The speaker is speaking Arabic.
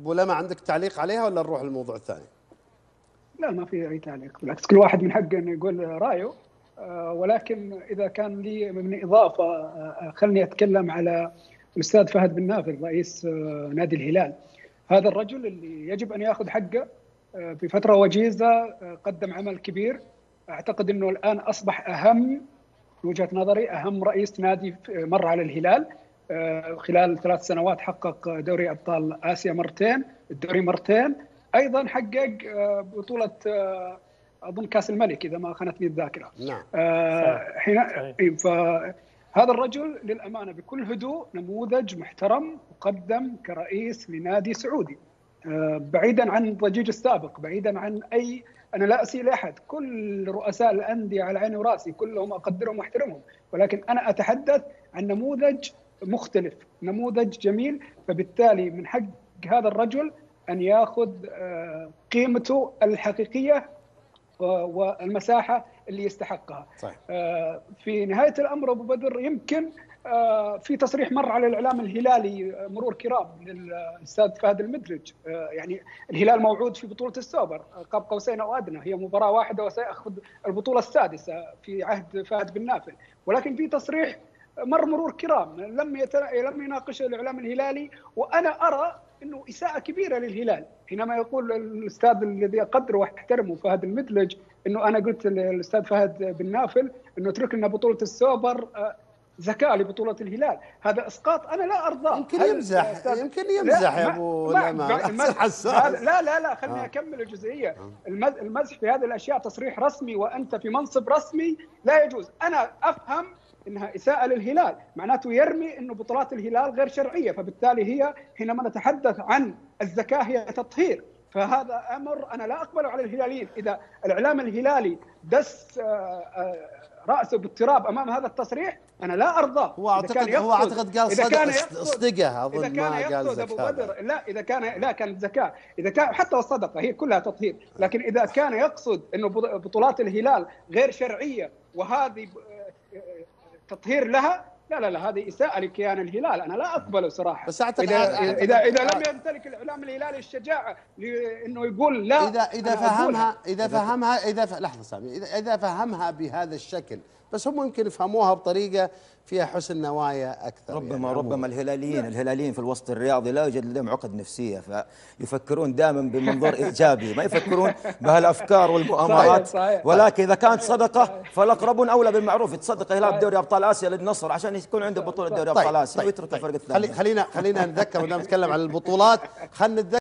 أبو لما عندك تعليق عليها ولا نروح للموضوع الثاني؟ لا ما في أي تعليق بالعكس كل واحد من حقه إنه يقول رأيه. آه، ولكن إذا كان لي من إضافة آه، خلني أتكلم على الأستاذ فهد بن نافل رئيس آه، نادي الهلال. هذا الرجل اللي يجب أن يأخذ حقه في فترة وجيزة قدم عمل كبير. أعتقد إنه الآن أصبح أهم من وجهة نظري أهم رئيس نادي مر على الهلال. خلال ثلاث سنوات حقق دوري أبطال آسيا مرتين الدوري مرتين. أيضا حقق بطولة أظن كأس الملك إذا ما خانتني الذاكرة. نعم. آه حين إيه، فهذا الرجل للأمانة بكل هدوء نموذج محترم مقدم كرئيس لنادي سعودي. آه بعيدا عن الضجيج السابق بعيدا عن أي أنا لا أسيء لأحد. كل رؤساء الأندية على عيني وراسي كلهم أقدرهم وأحترمهم. ولكن أنا أتحدث عن نموذج مختلف نموذج جميل فبالتالي من حق هذا الرجل أن يأخذ آه، قيمته الحقيقية والمساحة اللي يستحقها. صحيح. آه، في نهاية الأمر أبو بدر يمكن آه، في تصريح مر على الإعلام الهلالي آه، مرور كرام للأستاذ فهد المدرج يعني الهلال موعود في بطولة السوبر قاب قوسين أو أدنى هي مباراة واحدة وسيأخذ البطولة السادسة في عهد فهد بن نافل ولكن في تصريح مر مرور كرام لم لم يناقشه الإعلام الهلالي وأنا أرى إنه إساءة كبيرة للهلال. حينما يقول الأستاذ الذي اقدره وأحترمه فهد المدلج إنه أنا قلت للأستاذ فهد بن نافل إنه اترك لنا بطولة السوبر زكاه لبطولة الهلال. هذا إسقاط أنا لا أرضاه. يمكن يمزح يمكن يمزح يا أبو لا لا لا خليني آه. أكمل الجزئية. آه. المزح في هذه الأشياء تصريح رسمي وأنت في منصب رسمي لا يجوز. أنا أفهم إنها إساءة للهلال. معناته يرمي إنه بطولات الهلال غير شرعية فبالتالي هي حينما نتحدث عن الزكاه هي تطهير. فهذا أمر أنا لا اقبله على الهلاليين. إذا الإعلام الهلالي دس آه، آه، رأسه بالتراب أمام هذا التصريح أنا لا أرضاه. هو اعتقد هو أعتقد قال صدق اصدقه أظن إذا كان ما قال أبو بدر لا إذا كان لا كانت زكاة. إذا كان حتى الصدقة هي كلها تطهير. لكن إذا كان يقصد إنه بطولات الهلال غير شرعية وهذه تطهير لها لا لا لا هذه إساءة لكيان الهلال. أنا لا اقبله صراحة. بس أعتقد إذا أعتقد اذا إذا لم يمتلك الإعلام الهلالي الشجاعة انه يقول لا اذا إذا فهمها إذا فهمها إذا ف... لحظة سامي اذا إذا فهمها بهذا الشكل بس هم يمكن يفهموها بطريقة فيها حسن نوايا أكثر ربما يعني. ربما الهلاليين الهلاليين في الوسط الرياضي لا يوجد لديهم عقد نفسية فيفكرون دائما بمنظور إيجابي ما يفكرون بهالأفكار والمؤامرات. صحيح صحيح. ولكن إذا كانت صدقة فالأقربون أولى بالمعروف يتصدق الهلال بدوري أبطال آسيا للنصر عشان يكون عنده بطولة دوري أبطال طيب آسيا طيب. ويترك الفرق الثاني. خلينا خلينا نتذكر ودام نتكلم عن البطولات. خلينا نتذكر